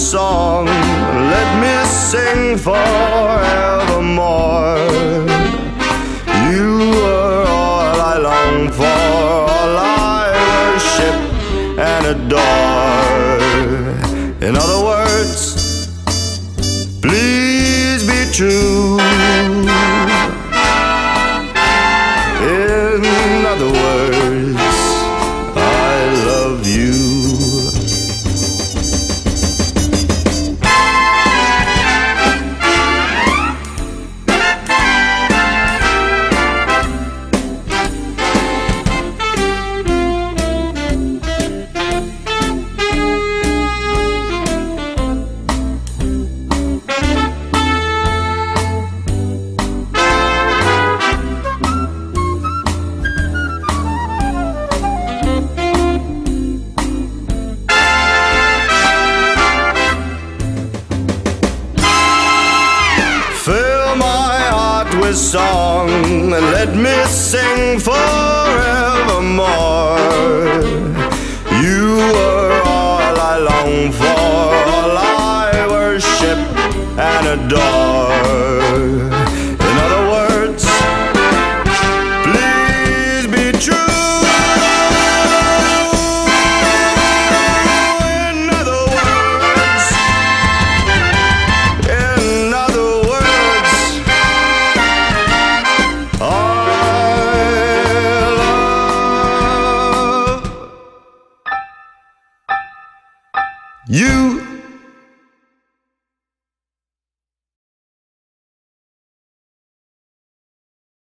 Song, let me sing forevermore. You are all I long for, all I worship and adore. In other words, please be true. With song and let me sing forevermore. You are all I long for, all I worship and adore. You.